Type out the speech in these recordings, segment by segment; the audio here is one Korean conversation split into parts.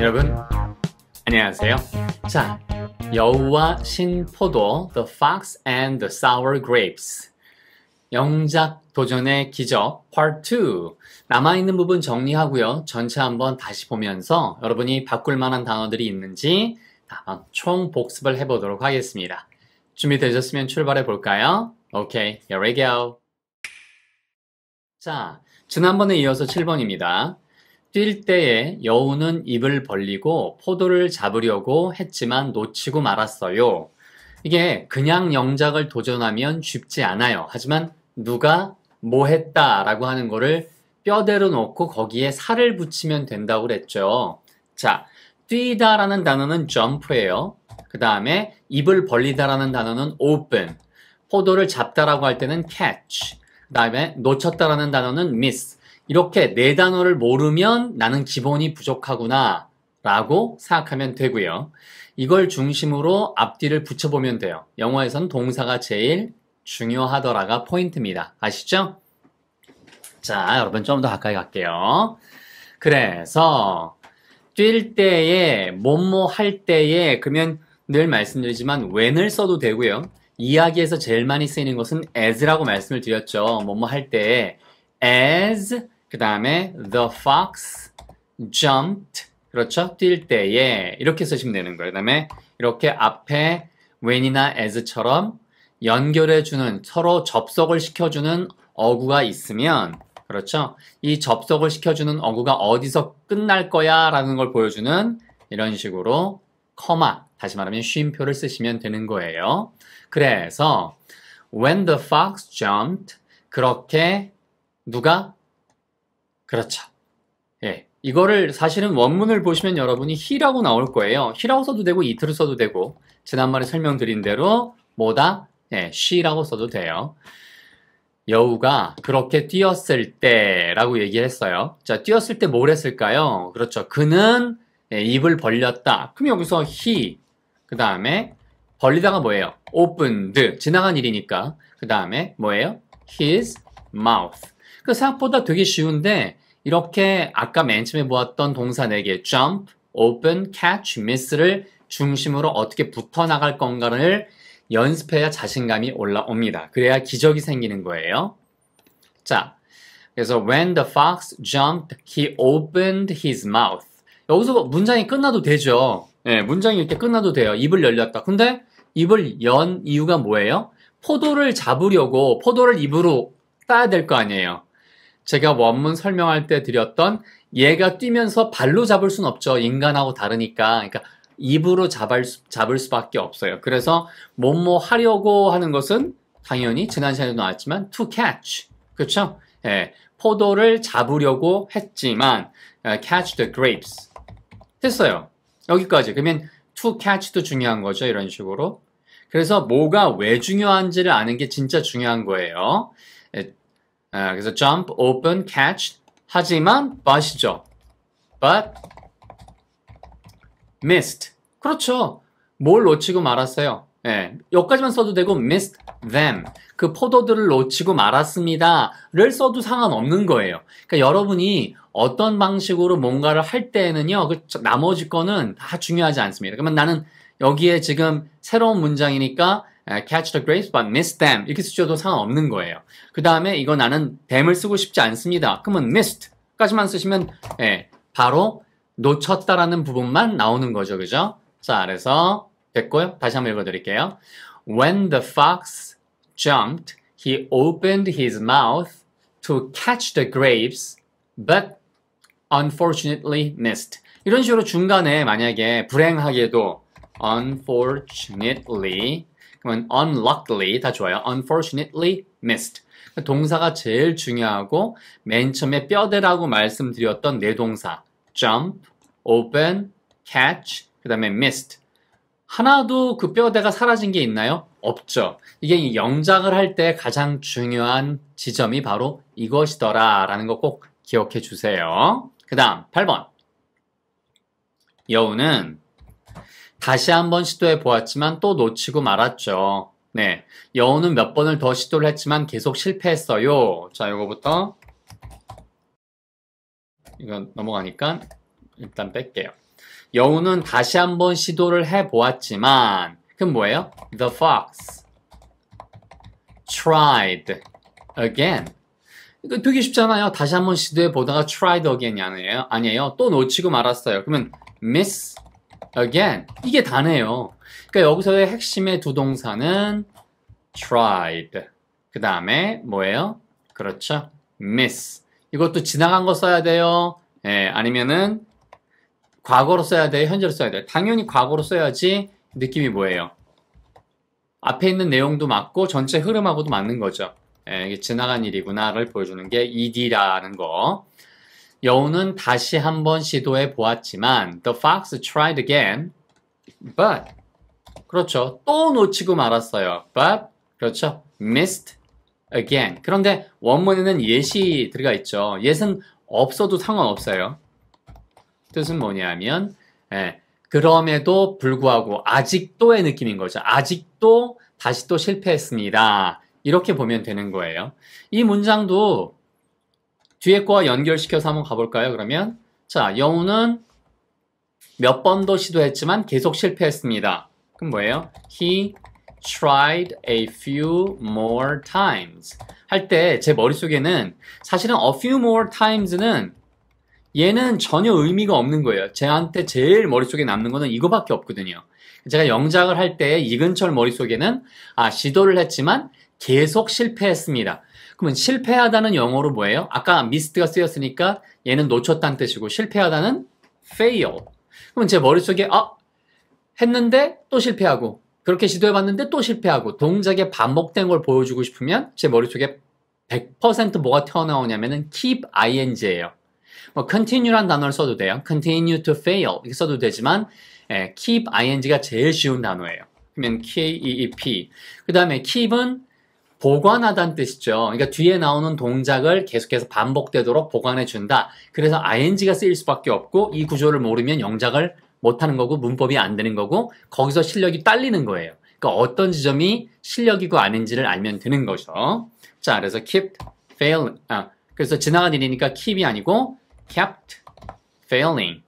여러분 안녕하세요. 자, 여우와 신포도 The Fox and the Sour Grapes 영작 도전의 기적 Part 2 남아있는 부분 정리하고요. 전체 한번 다시 보면서 여러분이 바꿀 만한 단어들이 있는지 총 복습을 해보도록 하겠습니다. 준비되셨으면 출발해 볼까요? 오케이, here we go. 자, 지난번에 이어서 7번입니다. 뛸 때에 여우는 입을 벌리고 포도를 잡으려고 했지만 놓치고 말았어요. 이게 그냥 영작을 도전하면 쉽지 않아요. 하지만 누가 뭐 했다라고 하는 거를 뼈대로 놓고 거기에 살을 붙이면 된다고 그랬죠. 자, 뛰다라는 단어는 jump예요. 그 다음에 입을 벌리다라는 단어는 open. 포도를 잡다라고 할 때는 catch. 그 다음에 놓쳤다라는 단어는 miss. 이렇게 네 단어를 모르면 나는 기본이 부족하구나 라고 생각하면 되고요. 이걸 중심으로 앞뒤를 붙여보면 돼요. 영어에선 동사가 제일 중요하더라가 포인트입니다. 아시죠? 자, 여러분 좀 더 가까이 갈게요. 그래서 뛸 때에, 뭐뭐 할 때에, 그러면 늘 말씀드리지만 when을 써도 되고요. 이야기에서 제일 많이 쓰이는 것은 as라고 말씀을 드렸죠. 뭐뭐 할 때에 as 그 다음에 the fox jumped 그렇죠? 뛸 때에 이렇게 쓰시면 되는 거예요. 그 다음에 이렇게 앞에 when이나 as처럼 연결해주는 서로 접속을 시켜주는 어구가 있으면 그렇죠? 이 접속을 시켜주는 어구가 어디서 끝날 거야 라는 걸 보여주는 이런 식으로 커마 다시 말하면 쉼표를 쓰시면 되는 거예요. 그래서 when the fox jumped 그렇게 누가 그렇죠. 예. 이거를 사실은 원문을 보시면 여러분이 he라고 나올 거예요. he라고 써도 되고 it를 써도 되고 지난번에 설명드린 대로 뭐다? 예, she라고 써도 돼요. 여우가 그렇게 뛰었을 때라고 얘기했어요. 자, 뛰었을 때 뭘 했을까요? 그렇죠. 그는 예, 입을 벌렸다. 그럼 여기서 he 그 다음에 벌리다가 뭐예요? opened 지나간 일이니까 그 다음에 뭐예요? his mouth 그 생각보다 되게 쉬운데 이렇게 아까 맨 처음에 보았던 동사 4개 jump, open, catch, miss를 중심으로 어떻게 붙어 나갈 건가를 연습해야 자신감이 올라옵니다. 그래야 기적이 생기는 거예요. 자, 그래서 when the fox jumped, he opened his mouth. 여기서 문장이 끝나도 되죠. 네, 문장이 이렇게 끝나도 돼요. 입을 열렸다. 근데 입을 연 이유가 뭐예요? 포도를 잡으려고 포도를 입으로 따야 될 거 아니에요. 제가 원문 설명할 때 드렸던 얘가 뛰면서 발로 잡을 순 없죠. 인간하고 다르니까. 그러니까 입으로 잡을, 수, 잡을 수밖에 없어요. 그래서 뭐뭐 하려고 하는 것은 당연히 지난 시간에도 나왔지만 to catch. 그렇죠? 예, 포도를 잡으려고 했지만 uh, catch the grapes. 됐어요. 여기까지. 그러면 to catch도 중요한 거죠. 이런 식으로. 그래서 뭐가 왜 중요한지를 아는 게 진짜 중요한 거예요. 아, 그래서 jump, open, catch. 하지만 but이죠. but missed. 그렇죠. 뭘 놓치고 말았어요. 예, 여기까지만 써도 되고 missed them. 그 포도들을 놓치고 말았습니다.를 써도 상관없는 거예요. 그러니까 여러분이 어떤 방식으로 뭔가를 할 때에는요, 그 나머지 거는 다 중요하지 않습니다. 그러면 나는 여기에 지금 새로운 문장이니까 catch the grapes but miss them 이렇게 쓰셔도 상관없는 거예요. 그 다음에 이거 나는 them을 쓰고 싶지 않습니다. 그러면 missed까지만 쓰시면 예, 바로 놓쳤다라는 부분만 나오는 거죠. 그죠? 자, 그래서 됐고요. 다시 한번 읽어드릴게요. When the fox jumped, he opened his mouth to catch the grapes, but unfortunately missed. 이런 식으로 중간에 만약에 불행하게도 unfortunately 그러면 unluckily 다 좋아요. unfortunately missed. 동사가 제일 중요하고 맨 처음에 뼈대라고 말씀드렸던 네 동사 jump, open, catch, 그 다음에 missed. 하나도 그 뼈대가 사라진 게 있나요? 없죠. 이게 영작을 할 때 가장 중요한 지점이 바로 이것이더라 라는 거 꼭 기억해 주세요. 그 다음 8번 여우는 다시 한번 시도해 보았지만 또 놓치고 말았죠. 네. 여우는 몇 번을 더 시도를 했지만 계속 실패했어요. 자, 이거부터. 이거 넘어가니까. 일단 뺄게요. 여우는 다시 한번 시도를 해 보았지만 그럼 뭐예요? The fox tried again. 이거 되게 쉽잖아요. 다시 한번 시도해 보다가 tried again이 아니에요. 아니에요. 또 놓치고 말았어요. 그러면 miss again. 이게 다네요. 그러니까 여기서의 핵심의 두 동사는 tried. 그 다음에 뭐예요? 그렇죠. miss. 이것도 지나간 거 써야 돼요. 예, 아니면은 과거로 써야 돼요? 현재로 써야 돼요? 당연히 과거로 써야지 느낌이 뭐예요? 앞에 있는 내용도 맞고 전체 흐름하고도 맞는 거죠. 예, 이게 지나간 일이구나를 보여주는 게 ED라는 거. 여우는 다시 한번 시도해 보았지만 the fox tried again, but 그렇죠. 또 놓치고 말았어요. but 그렇죠. missed again. 그런데 원문에는 예시 들어가 있죠. 예는 없어도 상관없어요. 뜻은 뭐냐면 예, 그럼에도 불구하고 아직도의 느낌인 거죠. 아직도 다시 또 실패했습니다. 이렇게 보면 되는 거예요. 이 문장도 뒤에 거와 연결시켜서 한번 가볼까요? 그러면 자 여우는 몇 번도 시도했지만 계속 실패했습니다. 그럼 뭐예요? He tried a few more times. 할 때 제 머릿속에는 사실은 a few more times는 얘는 전혀 의미가 없는 거예요. 제한테 제일 머릿속에 남는 거는 이거밖에 없거든요. 제가 영작을 할 때 이근철 머릿속에는 아, 시도를 했지만 계속 실패했습니다. 그러면 실패하다는 영어로 뭐예요? 아까 미스트가 쓰였으니까 얘는 놓쳤다는 뜻이고 실패하다는 fail. 그러면 제 머릿속에 아, 했는데 또 실패하고 그렇게 시도해봤는데 또 실패하고 동작의 반복된 걸 보여주고 싶으면 제 머릿속에 100% 뭐가 튀어나오냐면은 keep ing예요. 뭐 continue란 단어를 써도 돼요. continue to fail 이렇게 써도 되지만 예, keep ing가 제일 쉬운 단어예요. 그러면 keep 그 다음에 keep은 보관하다는 뜻이죠. 그러니까 뒤에 나오는 동작을 계속해서 반복되도록 보관해 준다. 그래서 ing가 쓰일 수밖에 없고 이 구조를 모르면 영작을 못하는 거고 문법이 안 되는 거고 거기서 실력이 딸리는 거예요. 그러니까 어떤 지점이 실력이고 아닌지를 알면 되는 거죠. 자, 그래서 keep fail 아, 그래서 지나간 일이니까 keep이 아니고 kept failing.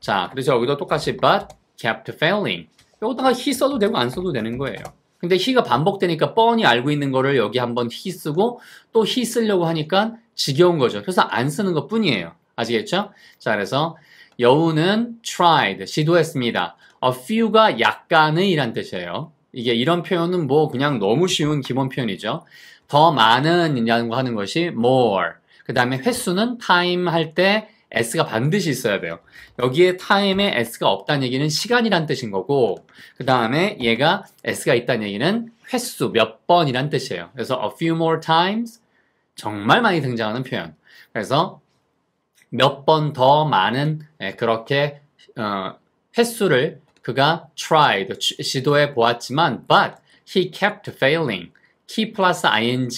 자, 그래서 여기도 똑같이 but kept failing. 여기다가 he 써도 되고 안 써도 되는 거예요. 근데 he가 반복되니까 뻔히 알고 있는 거를 여기 한번 he 쓰고 또 he 쓰려고 하니까 지겨운 거죠. 그래서 안 쓰는 것 뿐이에요. 아시겠죠? 자, 그래서 여우는 tried, 시도했습니다. a few가 약간의 이란 뜻이에요. 이게 이런 표현은 뭐 그냥 너무 쉬운 기본 표현이죠. 더 많은 이라고 하는 것이 more. 그 다음에 횟수는 time 할 때 s가 반드시 있어야 돼요. 여기에 time에 s가 없다는 얘기는 시간이란 뜻인 거고, 그 다음에 얘가 s가 있다는 얘기는 횟수, 몇 번이란 뜻이에요. 그래서 a few more times, 정말 많이 등장하는 표현. 그래서 몇 번 더 많은, 그렇게, 어, 횟수를 그가 tried, 시도해 보았지만, but he kept failing. key 플러스 ing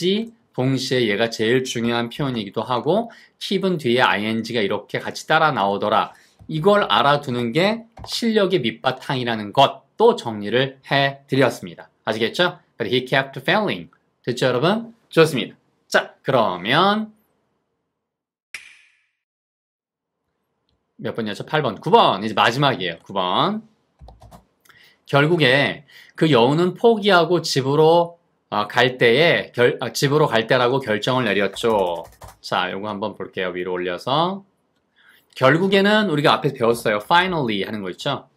동시에 얘가 제일 중요한 표현이기도 하고 keep은 뒤에 ing가 이렇게 같이 따라 나오더라. 이걸 알아두는 게 실력의 밑바탕이라는 것도 정리를 해드렸습니다. 아시겠죠? But he kept failing. 됐죠 여러분? 좋습니다. 자 그러면 몇 번이었죠? 8번. 9번. 이제 마지막이에요. 9번. 결국에 그 여우는 포기하고 집으로 어, 갈 때에 결, 아, 집으로 갈 때라고 결정을 내렸죠. 자, 요거 한번 볼게요. 위로 올려서. 결국에는 우리가 앞에 배웠어요. finally 하는 거 있죠.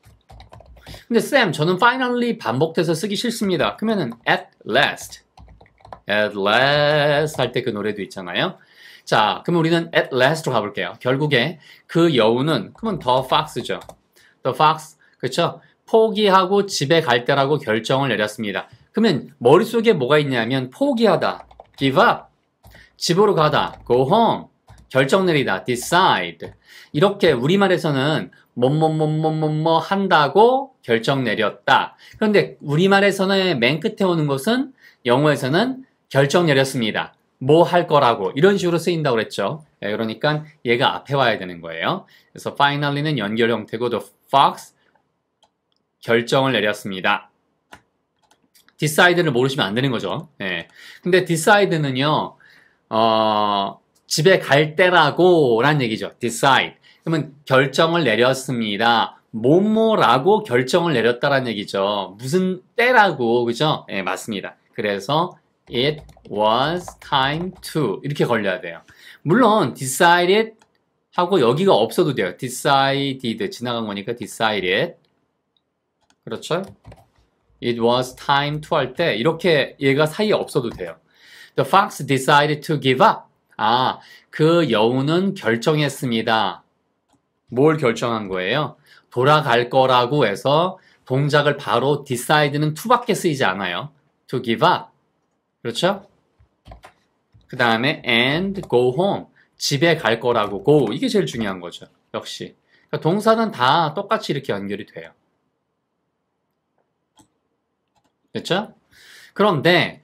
근데 쌤, 저는 finally 반복돼서 쓰기 싫습니다. 그러면은 at last. at last 할 때 그 노래도 있잖아요. 자, 그럼 우리는 at last로 가볼게요. 결국에 그 여우는 그러면 the fox죠. the fox 그렇죠? 포기하고 집에 갈 때라고 결정을 내렸습니다. 그러면 머릿속에 뭐가 있냐면 포기하다, give up, 집으로 가다, go home, 결정 내리다, decide. 이렇게 우리말에서는 뭐뭐뭐뭐뭐뭐 한다고 결정 내렸다. 그런데 우리말에서는 맨 끝에 오는 것은 영어에서는 결정 내렸습니다. 뭐 할 거라고 이런 식으로 쓰인다고 그랬죠. 네, 그러니까 얘가 앞에 와야 되는 거예요. 그래서 finally는 연결 형태고 the fox 결정을 내렸습니다. Decide를 모르시면 안 되는 거죠. 네. 근데 decide는요, 어, 집에 갈 때라고 라는 얘기죠. decide. 그러면 결정을 내렸습니다. 뭐뭐라고 결정을 내렸다라는 얘기죠. 무슨 때라고, 그죠? 예, 맞습니다. 그래서 it was time to 이렇게 걸려야 돼요. 물론 decided 하고 여기가 없어도 돼요. decided 지나간 거니까 decided 그렇죠? It was time to 할 때 이렇게 얘가 사이에 없어도 돼요. The fox decided to give up. 아, 그 여우는 결정했습니다. 뭘 결정한 거예요? 돌아갈 거라고 해서 동작을 바로 decide는 to밖에 쓰이지 않아요. to give up. 그렇죠? 그 다음에 and go home. 집에 갈 거라고 go. 이게 제일 중요한 거죠. 역시. 그러니까 동사는 다 똑같이 이렇게 연결이 돼요. 됐죠? 그런데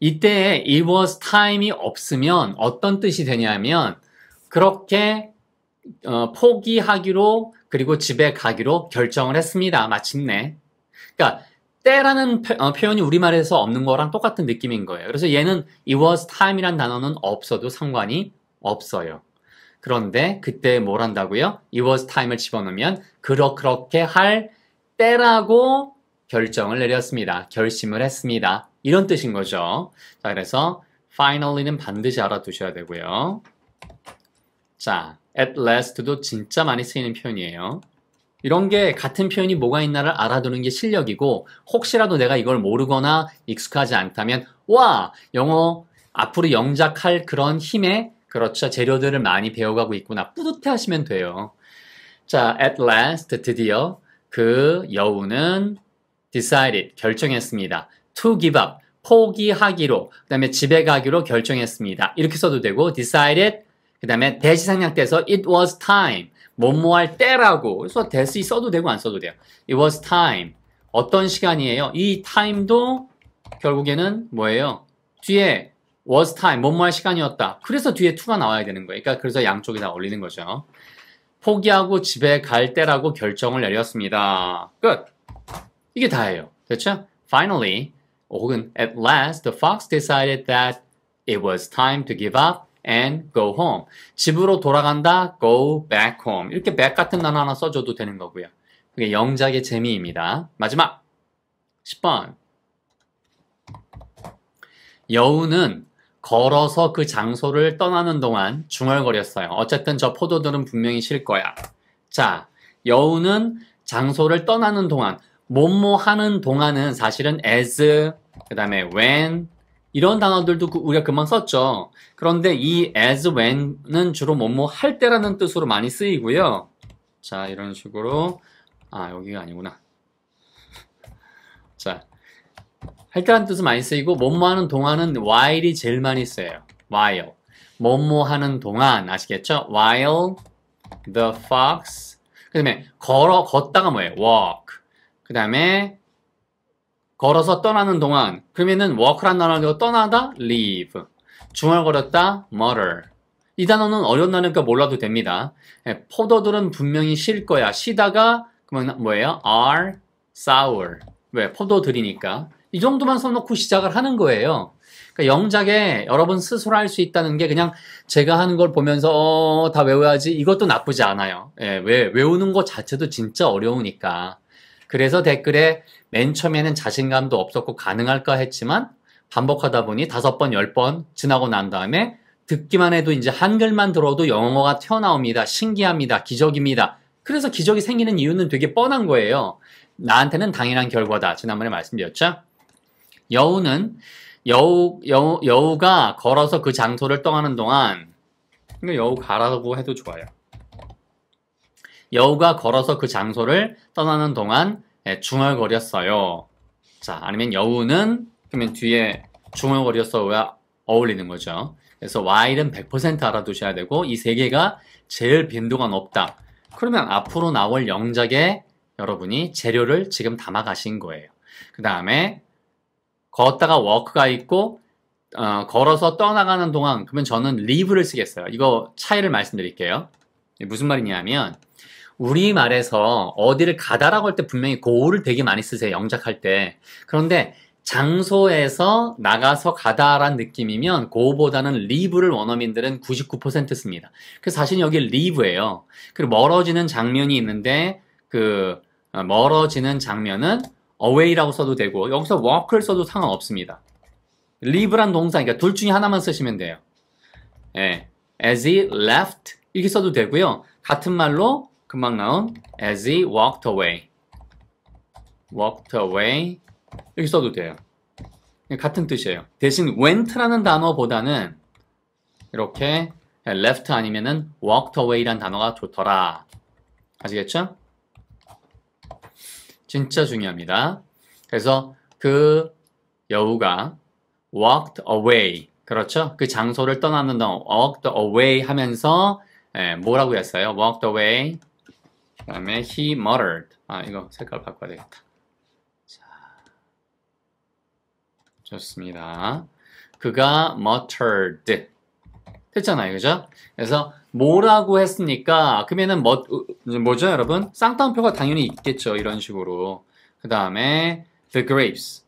이때 it was time이 없으면 어떤 뜻이 되냐면 그렇게 어, 포기하기로 그리고 집에 가기로 결정을 했습니다. 마침내. 그러니까 때라는 어, 표현이 우리말에서 없는 거랑 똑같은 느낌인 거예요. 그래서 얘는 it was time이란 단어는 없어도 상관이 없어요. 그런데 그때 뭘 한다고요? it was time을 집어넣으면 그렇게 할 때라고 결정을 내렸습니다. 결심을 했습니다. 이런 뜻인 거죠. 자, 그래서 finally는 반드시 알아두셔야 되고요. 자, at last도 진짜 많이 쓰이는 표현이에요. 이런 게 같은 표현이 뭐가 있나를 알아두는 게 실력이고 혹시라도 내가 이걸 모르거나 익숙하지 않다면 와 영어 앞으로 영작할 그런 힘에 그렇죠 재료들을 많이 배워가고 있구나 뿌듯해 하시면 돼요. 자, at last 드디어 그 여우는 decided 결정했습니다. to give up 포기하기로 그 다음에 집에 가기로 결정했습니다. 이렇게 써도 되고 decided 그 다음에 대시 상략돼서 it was time 뭐뭐 할 때라고 그래서 대시 써도 되고 안 써도 돼요. it was time 어떤 시간이에요? 이 time도 결국에는 뭐예요? 뒤에 was time 뭐뭐 할 시간이었다. 그래서 뒤에 to가 나와야 되는 거예요. 그러니까 그래서 양쪽이 다 올리는 거죠. 포기하고 집에 갈 때라고 결정을 내렸습니다. 끝. 이게 다예요. 됐죠? Finally, 혹은 at last, the fox decided that it was time to give up and go home. 집으로 돌아간다, go back home. 이렇게 back 같은 단어 하나 써줘도 되는 거고요. 그게 영작의 재미입니다. 마지막 10번 여우는 걸어서 그 장소를 떠나는 동안 중얼거렸어요. 어쨌든 저 포도들은 분명히 쉴 거야. 자, 여우는 장소를 떠나는 동안 뭐뭐 하는 동안은 사실은 as, 그 다음에 when, 이런 단어들도 그 우리가 금방 썼죠. 그런데 이 as, when은 주로 뭐뭐 할 때라는 뜻으로 많이 쓰이고요. 자, 이런 식으로. 아, 여기가 아니구나. 자, 할 때라는 뜻은 많이 쓰이고, 뭐뭐 하는 동안은 while이 제일 많이 쓰여요. while. 뭐뭐 하는 동안, 아시겠죠? while the fox. 그 다음에 걸어, 걷다가 뭐예요? walk. 그 다음에 걸어서 떠나는 동안 그러면은 walk란 단어가 떠나다 leave. 중얼거렸다 mutter. 이 단어는 단어니까 몰라도 됩니다. 예, 포도들은 분명히 쉴 거야. 쉬다가 그러면 뭐예요? are sour. 왜? 포도들이니까. 이 정도만 써놓고 시작을 하는 거예요. 그러니까 영작에 여러분 스스로 할 수 있다는 게 그냥 제가 하는 걸 보면서 어, 다 외워야지. 이것도 나쁘지 않아요. 예, 왜? 외우는 것 자체도 진짜 어려우니까 그래서 댓글에 맨 처음에는 자신감도 없었고 가능할까 했지만 반복하다 보니 다섯 번, 열 번 지나고 난 다음에 듣기만 해도 이제 한글만 들어도 영어가 튀어나옵니다. 신기합니다. 기적입니다. 그래서 기적이 생기는 이유는 되게 뻔한 거예요. 나한테는 당연한 결과다. 지난번에 말씀드렸죠? 여우는 여우, 여우, 여우가 걸어서 그 장소를 떠나는 동안 여우 가라고 해도 좋아요. 여우가 걸어서 그 장소를 떠나는 동안 예, 중얼거렸어요. 자, 아니면 여우는 그러면 뒤에 중얼거렸어야 어울리는 거죠. 그래서 while은 100% 알아두셔야 되고 이 세 개가 제일 빈도가 높다. 그러면 앞으로 나올 영작에 여러분이 재료를 지금 담아 가신 거예요. 그 다음에 걷다가 walk가 있고 어, 걸어서 떠나가는 동안 그러면 저는 leave를 쓰겠어요. 이거 차이를 말씀드릴게요. 무슨 말이냐면 우리말에서 어디를 가다라고 할 때 분명히 고를 되게 많이 쓰세요. 영작할 때. 그런데 장소에서 나가서 가다란 느낌이면 고보다는 live를 원어민들은 99% 씁니다. 그래서 사실 여기 live예요. 그리고 멀어지는 장면이 있는데 그 어, 멀어지는 장면은 away라고 써도 되고 여기서 walk를 써도 상관없습니다. live란 동사, 그러니까 둘 중에 하나만 쓰시면 돼요. 예, as he left 이렇게 써도 되고요. 같은 말로 금방 나온 as he walked away, walked away 이렇게 써도 돼요. 같은 뜻이에요. 대신 went라는 단어보다는 이렇게 left 아니면은 walked away란 단어가 좋더라. 아시겠죠? 진짜 중요합니다. 그래서 그 여우가 walked away 그렇죠? 그 장소를 떠나는 동 walked away 하면서 예, 뭐라고 했어요? walked away 그 다음에 he muttered 아 이거 색깔 바꿔야 되겠다. 자, 좋습니다. 그가 muttered 됐잖아요, 그죠? 그래서 뭐라고 했으니까 그러면은 뭐 뭐죠, 여러분? 쌍따옴표가 당연히 있겠죠, 이런 식으로. 그 다음에 the grapes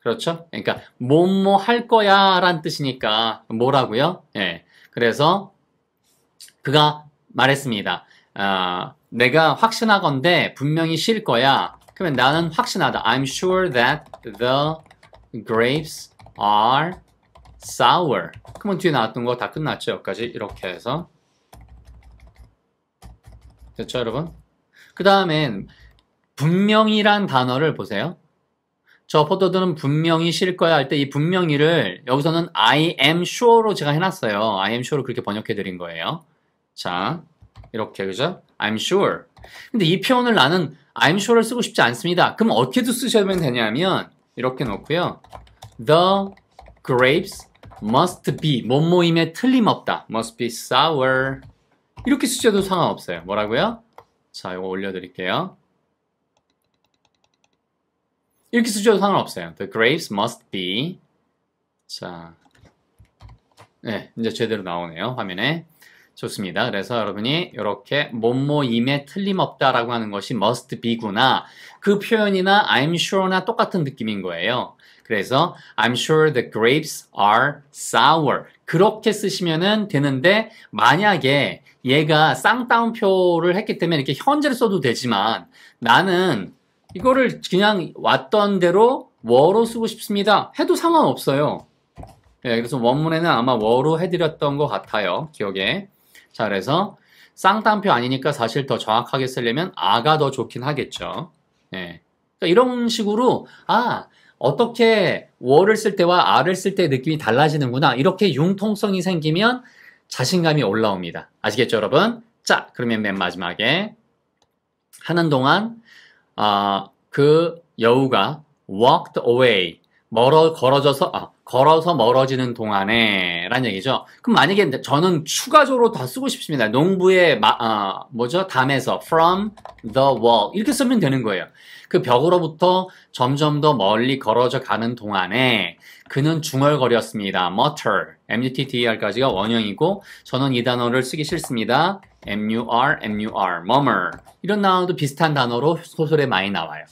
그렇죠? 그러니까 뭐뭐 할 거야란 뜻이니까 뭐라고요? 예. 그래서 그가 말했습니다. 아, 내가 확신하건대 분명히 쉴 거야. 그러면 나는 확신하다. I'm sure that the grapes are sour. 그러면 뒤에 나왔던 거 다 끝났죠. 여기까지 이렇게 해서 됐죠, 여러분? 그 다음엔 분명이란 단어를 보세요. 저 포도들은 분명히 쉴 거야 할 때 이 분명히를 여기서는 I am sure로 제가 해놨어요. I am sure로 그렇게 번역해 드린 거예요. 자, 이렇게 그죠? I'm sure. 근데 이 표현을 나는 I'm sure를 쓰고 싶지 않습니다. 그럼 어떻게도 쓰셔면 되냐면 이렇게 놓고요. The grapes must be 뭐뭐임에 틀림없다. must be sour. 이렇게 쓰셔도 상관없어요. 뭐라고요? 자, 이거 올려드릴게요. 이렇게 쓰셔도 상관없어요. The grapes must be. 자, 네, 이제 제대로 나오네요. 화면에. 좋습니다. 그래서 여러분이 이렇게 뭐뭐임에 틀림없다라고 하는 것이 must be구나. 그 표현이나 I'm sure나 똑같은 느낌인 거예요. 그래서 I'm sure the grapes are sour. 그렇게 쓰시면 되는데 만약에 얘가 쌍따옴표를 했기 때문에 이렇게 현재를 써도 되지만 나는 이거를 그냥 왔던 대로 워로 쓰고 싶습니다. 해도 상관없어요. 네, 그래서 원문에는 아마 워로 해드렸던 것 같아요. 기억에. 자, 그래서 쌍따옴표 아니니까 사실 더 정확하게 쓰려면 아가 더 좋긴 하겠죠. 네. 그러니까 이런 식으로 아 어떻게 워를 쓸 때와 아를 쓸 때 느낌이 달라지는구나 이렇게 융통성이 생기면 자신감이 올라옵니다. 아시겠죠, 여러분? 자, 그러면 맨 마지막에 하는 동안 아, 그 여우가 walked away 멀어 걸어져서 아, 걸어서 멀어지는 동안에 라는 얘기죠. 그럼 만약에 저는 추가적으로 더 쓰고 싶습니다. 농부의 마, 아, 뭐죠? 담에서 from the wall 이렇게 쓰면 되는 거예요. 그 벽으로부터 점점 더 멀리 걸어져 가는 동안에 그는 중얼거렸습니다. mutter, m-u-t-t-e-r까지가 원형이고 저는 이 단어를 쓰기 싫습니다. mur, mur, murmur 이런 단어도 비슷한 단어로 소설에 많이 나와요.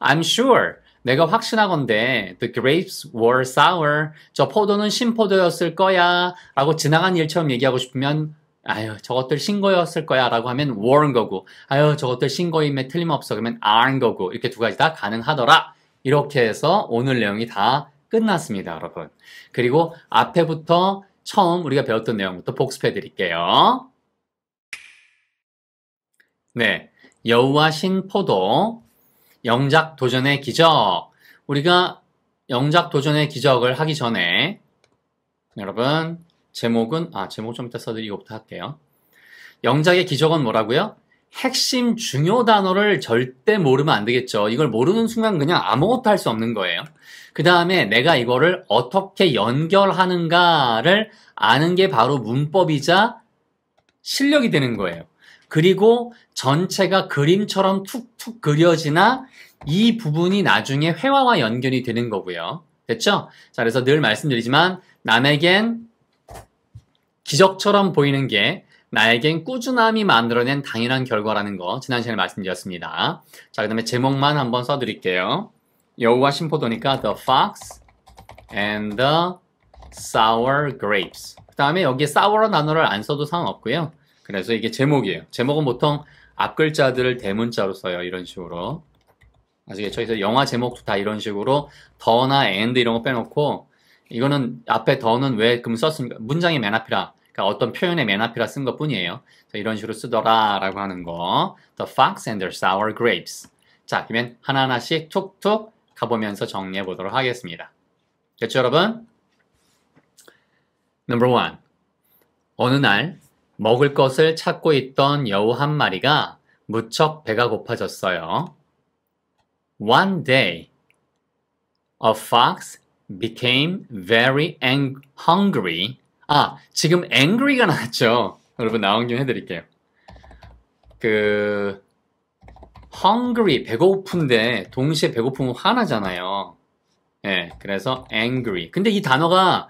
I'm sure 내가 확신하건대 the grapes were sour. 저 포도는 신포도였을 거야 라고 지나간 일처럼 얘기하고 싶으면 아유 저것들 신거였을 거야 라고 하면 were인 거고. 아유 저것들 신거임에 틀림없어 그러면 are인 거고. 이렇게 두 가지 다 가능하더라. 이렇게 해서 오늘 내용이 다 끝났습니다 여러분. 그리고 앞에부터 처음 우리가 배웠던 내용부터 복습해 드릴게요. 네. 여우와 신포도 영작 도전의 기적. 우리가 영작 도전의 기적을 하기 전에 여러분 제목은 아 제목 좀 이따 써드리고 이거부터 할게요. 영작의 기적은 뭐라고요? 핵심 중요 단어를 절대 모르면 안 되겠죠. 이걸 모르는 순간 그냥 아무것도 할 수 없는 거예요. 그 다음에 내가 이거를 어떻게 연결하는가를 아는 게 바로 문법이자 실력이 되는 거예요. 그리고 전체가 그림처럼 툭툭 그려지나 이 부분이 나중에 회화와 연결이 되는 거고요. 됐죠? 자, 그래서 늘 말씀드리지만 남에겐 기적처럼 보이는 게 나에겐 꾸준함이 만들어낸 당연한 결과라는 거 지난 시간에 말씀드렸습니다. 자, 그 다음에 제목만 한번 써드릴게요. 여우와 신포도니까 the fox and the sour grapes. 그 다음에 여기에 sour 단어를 안 써도 상관없고요. 그래서 이게 제목이에요. 제목은 보통 앞글자들을 대문자로 써요. 이런 식으로. 아시겠죠? 그래서 영화 제목도 다 이런 식으로 더나 and 이런 거 빼놓고 이거는 앞에 더는 왜 그럼 썼습니까? 문장의 맨 앞이라 그러니까 어떤 표현의 맨 앞이라 쓴 것 뿐이에요. 이런 식으로 쓰더라 라고 하는 거. The fox and their sour grapes. 자, 그러면 하나하나씩 툭툭 가보면서 정리해 보도록 하겠습니다. 됐죠, 여러분? Number one. 어느 날 먹을 것을 찾고 있던 여우 한 마리가 무척 배가 고파졌어요. One day, a fox became very hungry. 아, 지금 angry가 나왔죠. 여러분 나온 김에 해드릴게요. 그 hungry 배고픈데 동시에 배고프면 화나잖아요. 예, 네, 그래서 angry. 근데 이 단어가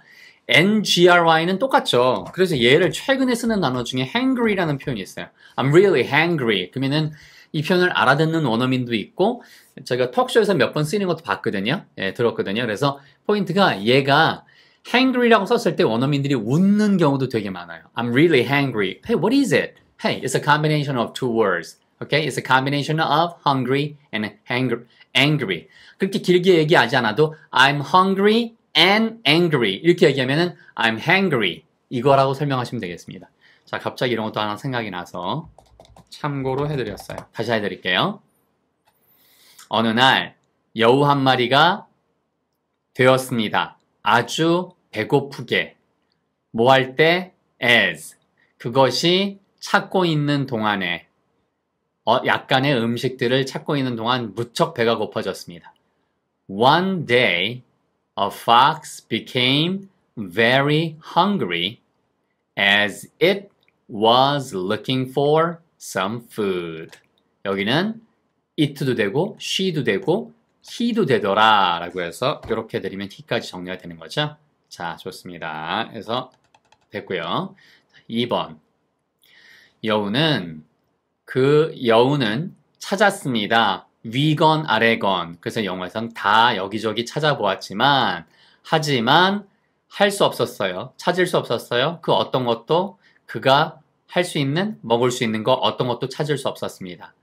ngry는 똑같죠. 그래서 얘를 최근에 쓰는 단어 중에 hangry라는 표현이 있어요. I'm really hangry. 그러면은 이 표현을 알아듣는 원어민도 있고 제가 톡쇼에서 몇 번 쓰는 것도 봤거든요. 예, 들었거든요. 그래서 포인트가 얘가 hangry라고 썼을 때 원어민들이 웃는 경우도 되게 많아요. I'm really hangry. Hey, what is it? Hey, it's a combination of two words. Okay? It's a combination of hungry and angry. angry. 그렇게 길게 얘기하지 않아도 I'm hungry and angry. 이렇게 얘기하면은 I'm hangry. 이거라고 설명하시면 되겠습니다. 자, 갑자기 이런 것도 하나 생각이 나서 참고로 해드렸어요. 다시 해드릴게요. 어느 날 여우 한 마리가 되었습니다. 아주 배고프게. 뭐 할 때? as. 그것이 찾고 있는 동안에 어, 약간의 음식들을 찾고 있는 동안 무척 배가 고파졌습니다. One day, a fox became very hungry as it was looking for some food. 여기는 it도 되고 she도 되고 he도 되더라 라고 해서 이렇게 드리면 he까지 정리가 되는 거죠. 자, 좋습니다. 그래서 됐고요. 2번. 여우는 그 여우는 찾았습니다. 위건 아래건. 그래서 영어에선 다 여기저기 찾아보았지만 하지만 할 수 없었어요. 찾을 수 없었어요. 그 어떤 것도 그가 할 수 있는 먹을 수 있는 거 어떤 것도 찾을 수 없었습니다.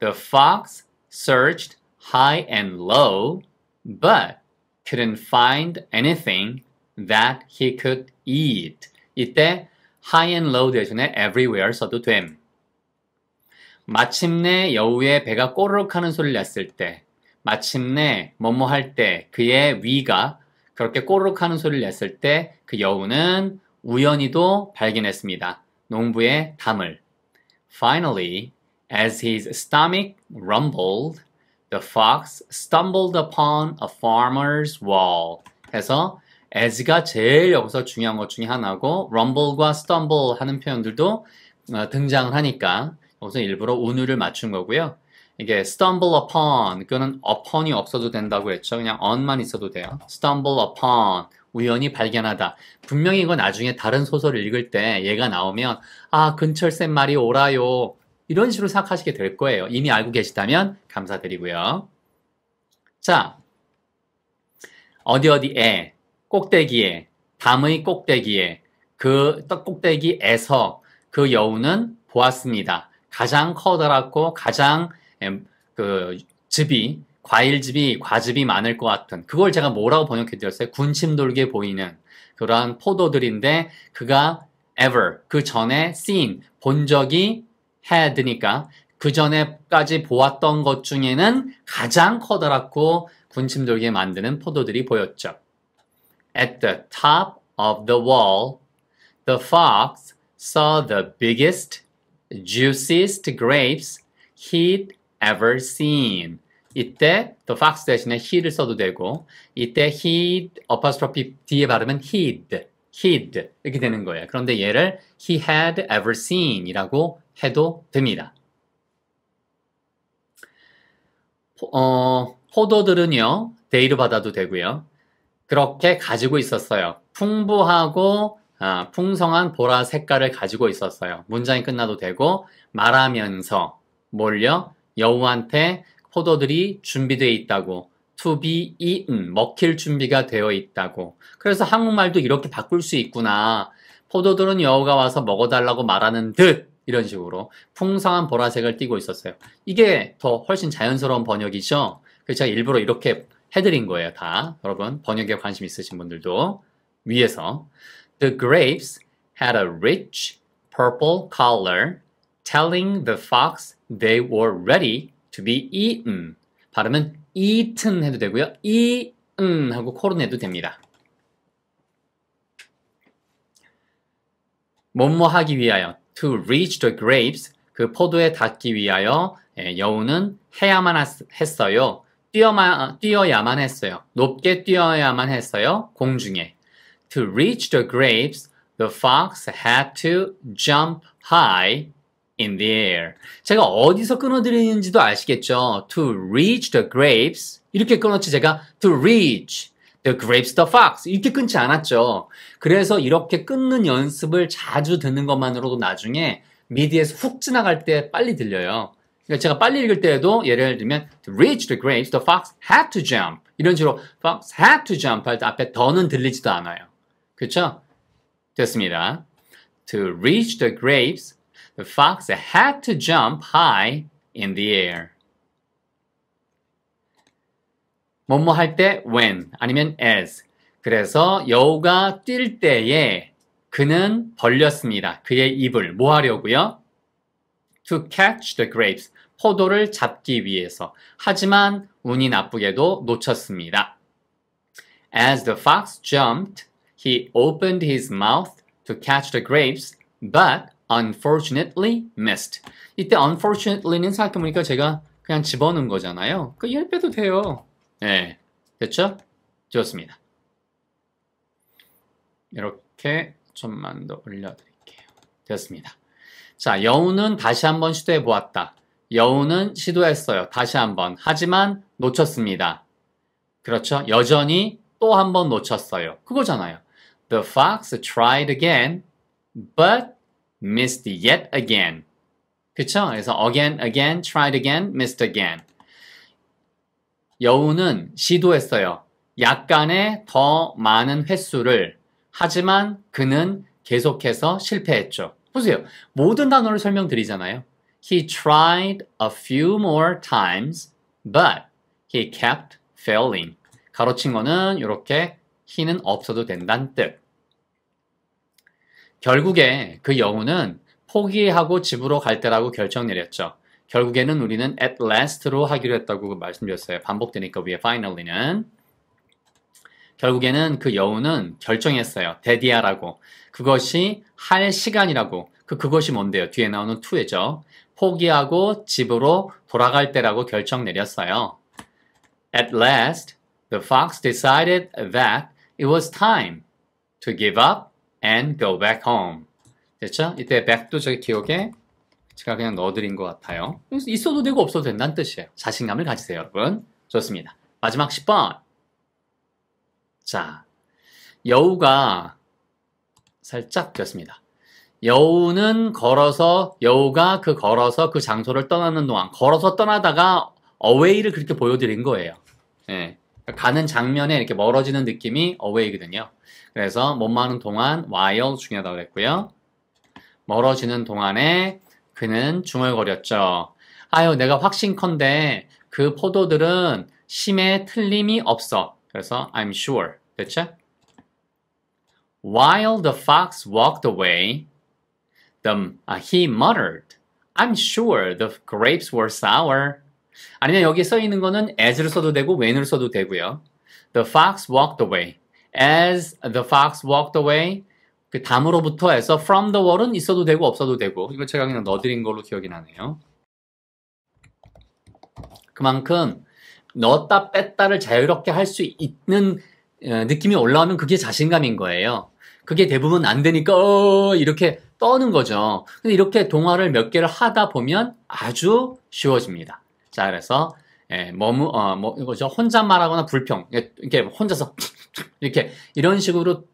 The fox searched high and low but couldn't find anything that he could eat. 이때 high and low 대신에 everywhere 써도 됨. 마침내 여우의 배가 꼬르륵 하는 소리를 냈을 때, 마침내 뭐뭐 할 때 그의 위가 그렇게 꼬르륵 하는 소리를 냈을 때 그 여우는 우연히도 발견했습니다. 농부의 담을. Finally, as his stomach rumbled, the fox stumbled upon a farmer's wall. 해서 as가 제일 여기서 중요한 것 중에 하나고 rumble과 stumble 하는 표현들도 등장을 하니까 여기서 일부러 운율을 맞춘 거고요. 이게 stumble upon, 그거는 upon이 없어도 된다고 했죠. 그냥 on만 있어도 돼요. stumble upon, 우연히 발견하다. 분명히 이거 나중에 다른 소설을 읽을 때 얘가 나오면 아 근철쌤 말이 오라요. 이런 식으로 생각하시게 될 거예요. 이미 알고 계시다면 감사드리고요. 자, 어디 어디에, 꼭대기에, 담의 꼭대기에, 그떡 꼭대기에서 그 여우는 보았습니다. 가장 커다랗고 가장 그 즙이 과일즙이 과즙이 많을 것 같은 그걸 제가 뭐라고 번역해 드렸어요? 군침 돌게 보이는 그러한 포도들인데 그가 ever 그 전에 seen 본 적이 had니까 그 전에까지 보았던 것 중에는 가장 커다랗고 군침 돌게 만드는 포도들이 보였죠. At the top of the wall, the fox saw the biggest juiciest grapes he'd ever seen. 이때 the fox 대신에 he'를 써도 되고 이때 he apostrophe 뒤에 발음은 he'd, he'd 이렇게 되는 거예요. 그런데 얘를 he had ever seen 이라고 해도 됩니다. 어, 포도들은요, They로 받아도 되고요. 그렇게 가지고 있었어요. 풍부하고 아, 풍성한 보라 색깔을 가지고 있었어요. 문장이 끝나도 되고 말하면서 몰려 여우한테 포도들이 준비되어 있다고 to be eaten, 먹힐 준비가 되어 있다고. 그래서 한국말도 이렇게 바꿀 수 있구나. 포도들은 여우가 와서 먹어달라고 말하는 듯 이런 식으로 풍성한 보라색을 띠고 있었어요. 이게 더 훨씬 자연스러운 번역이죠. 그래서 제가 일부러 이렇게 해드린 거예요, 다. 여러분 번역에 관심 있으신 분들도 위에서 The grapes had a rich purple color, telling the fox they were ready to be eaten. 발음은 eaten 해도 되고요. eaten 하고 코로 내도 됩니다. 뭐뭐 하기 위하여 to reach the grapes 그 포도에 닿기 위하여 여우는 해야만 했어요. 뛰어야만 했어요. 높게 뛰어야만 했어요. 공중에. To reach the grapes, the fox had to jump high in the air. 제가 어디서 끊어드리는지도 아시겠죠? To reach the grapes. 이렇게 끊었지 제가 to reach the grapes the fox. 이렇게 끊지 않았죠. 그래서 이렇게 끊는 연습을 자주 듣는 것만으로도 나중에 미디에서 훅 지나갈 때 빨리 들려요. 그러니까 제가 빨리 읽을 때에도 예를 들면 to reach the grapes, the fox had to jump. 이런 식으로 fox had to jump 할 때 앞에 더는 들리지도 않아요. 그렇죠? 됐습니다. To reach the grapes, the fox had to jump high in the air. 뭐뭐 할 때 when 아니면 as. 그래서 여우가 뛸 때에 그는 벌렸습니다. 그의 입을 뭐 하려고요? To catch the grapes. 포도를 잡기 위해서. 하지만 운이 나쁘게도 놓쳤습니다. As the fox jumped, he opened his mouth to catch the grapes, but unfortunately missed. 이때 unfortunately는 생각해보니까 제가 그냥 집어넣은 거잖아요. 그 이해 빼도 돼요. 네. 됐죠? 좋습니다. 이렇게 좀만 더 올려드릴게요. 됐습니다. 자, 여우는 다시 한번 시도해 보았다. 여우는 시도했어요. 다시 한번. 하지만 놓쳤습니다. 그렇죠? 여전히 또 한 번 놓쳤어요. 그거잖아요. The fox tried again, but missed yet again. 그쵸? 그래서 again, again, tried again, missed again. 여우는 시도했어요. 약간의 더 많은 횟수를 하지만 그는 계속해서 실패했죠. 보세요. 모든 단어를 설명드리잖아요. He tried a few more times, but he kept failing. 가로친 거는 이렇게 he는 없어도 된다는 뜻. 결국에 그 여우는 포기하고 집으로 갈 때라고 결정 내렸죠. 결국에는 우리는 at last로 하기로 했다고 말씀드렸어요. 반복되니까 위에 finally는. 결국에는 그 여우는 결정했어요. 데디아라고. 그것이 할 시간이라고. 그 그것이 뭔데요? 뒤에 나오는 to에죠. 포기하고 집으로 돌아갈 때라고 결정 내렸어요. At last, the fox decided that it was time to give up and go back home. 됐죠? 이때 back도 저기 기억에 제가 그냥 넣어드린 것 같아요. 있어도 되고 없어도 된다는 뜻이에요. 자신감을 가지세요, 여러분. 좋습니다. 마지막 10번. 자, 여우가 살짝 됐습니다. 여우는 걸어서, 여우가 그 걸어서 그 장소를 떠나는 동안, 걸어서 떠나다가 어웨이를 그렇게 보여드린 거예요. 예. 가는 장면에 이렇게 멀어지는 느낌이 어웨이거든요. 그래서 못마는 동안 while 중요하다고 그랬고요. 멀어지는 동안에 그는 중얼거렸죠. 아유, 내가 확신컨대 그 포도들은 심에 틀림이 없어. 그래서 I'm sure. 됐죠? While the fox walked away, the, uh, he muttered, I'm sure the grapes were sour. 아니면 여기 써 있는 거는 as를 써도 되고 when을 써도 되고요. The fox walked away. As the fox walked away, 그 담으로부터 해서 from the wall은 있어도 되고 없어도 되고 이거 제가 그냥 넣어드린 걸로 기억이 나네요. 그만큼 넣었다 뺐다를 자유롭게 할 수 있는 느낌이 올라오면 그게 자신감인 거예요. 그게 대부분 안 되니까 어 이렇게 떠는 거죠. 근데 이렇게 동화를 몇 개를 하다 보면 아주 쉬워집니다. 자 그래서 예, 뭐뭐 어, 뭐 이거죠 혼잣말하거나 불평 이렇게 혼자서 이렇게 이런 식으로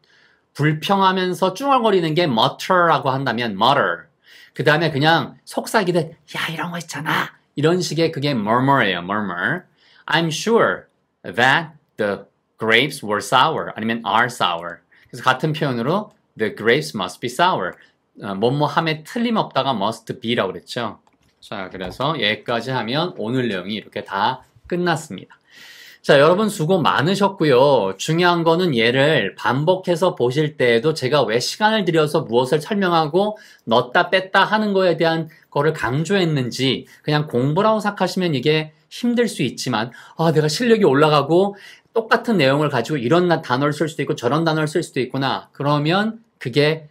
불평하면서 쭈얼거리는 게 mutter라고 한다면 mutter. 그 다음에 그냥 속삭이듯 야 이런 거 있잖아. 이런 식의 그게 murmur예요. murmur. I'm sure that the grapes were sour 아니면 are sour. 그래서 같은 표현으로 the grapes must be sour. 어, 뭐뭐 함에 틀림없다가 must be라고 그랬죠. 자, 그래서 여기까지 하면 오늘 내용이 이렇게 다 끝났습니다. 자, 여러분 수고 많으셨고요. 중요한 거는 얘를 반복해서 보실 때에도 제가 왜 시간을 들여서 무엇을 설명하고 넣었다 뺐다 하는 거에 대한 거를 강조했는지 그냥 공부라고 생각하시면 이게 힘들 수 있지만 아, 내가 실력이 올라가고 똑같은 내용을 가지고 이런 단어를 쓸 수도 있고 저런 단어를 쓸 수도 있구나. 그러면 그게 예,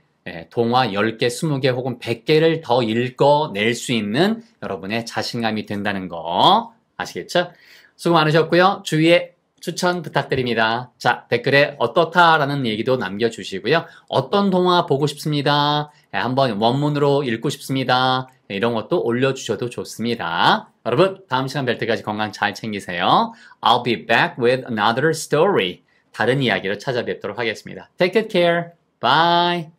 동화 10개, 20개 혹은 100개를 더 읽어낼 수 있는 여러분의 자신감이 된다는 거 아시겠죠? 수고 많으셨고요. 주위에 추천 부탁드립니다. 자, 댓글에 어떻다라는 얘기도 남겨주시고요. 어떤 동화 보고 싶습니다. 예, 한번 원문으로 읽고 싶습니다. 예, 이런 것도 올려주셔도 좋습니다. 여러분, 다음 시간 뵐 때까지 건강 잘 챙기세요. I'll be back with another story. 다른 이야기로 찾아뵙도록 하겠습니다. Take good care. Bye.